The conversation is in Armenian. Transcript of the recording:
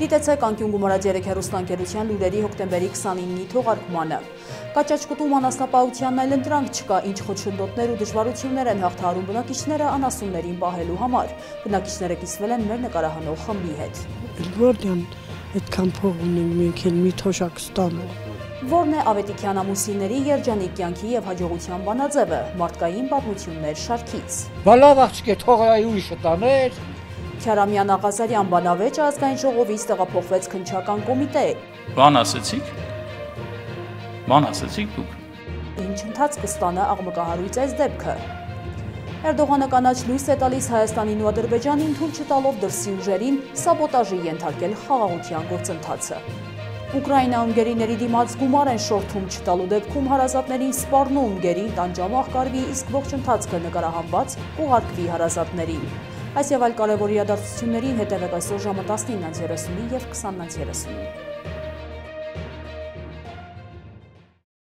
Դիտեցեք անկյուն գումարած երեկ հերուստանկերության լուրերի հոկտեմբերի 29-ի թողարկմանը։ Կաճաճկուտում անասնապահությանն այլ ընտրանք չկա, ինչ խոչընդոտներ ու դժվարություններ են հաղթահարում բնակիչները անասուններին պահելու համար։ Բնակիչները կիսվել են մեր նկարահանող խմբի հետ։ Որտյան այդքան փող ունենք մենք էլ մի թոշակ ստանալ։ Որն է Ավետիքյան ամուսինների երջանիկ կյանքի եւ հաջողության բանաձևը մարդկային պատմություններ շարքից։ Բալավ աղջիկ թողը ուրիշը տաներ, Քյարամյան Աղազարյան բանավեճը ազգային ժողովից տեղափոխվեց քնչական կոմիտե։ Բան ասեցիք։ Բան ասեցիք դուք։ Ինչ ընթաց կստանա աղմկահարույց այս դեպքը։ Էրդողանը կանաչ լույս է տալիս Հայաստանին ու Ադրբեջանին թույլ չտալով դրսի ուժերին սաբոտաժի ենթարկել խաղաղության գործընթացը։ Ուկրաինայում գերիների դիմաց գումար են շորթում չտալու դեպքում հարազատներին սպառնում գերի տանջամախ կարվի, իսկ ողջ ընթացքը նկարահանված ուղարկվի հարազատներին։ Այս եւ այլ կարևոր իրադարձություններին հետևեք այսօր ժամը 19:30-ին եւ 20:30-ին։